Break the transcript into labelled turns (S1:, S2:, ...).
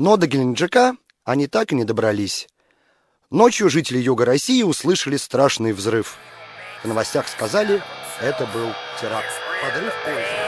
S1: Но до Геленджика они так и не добрались. Ночью жители юга России услышали страшный взрыв. В новостях сказали, это был теракт. Подрыв поезда.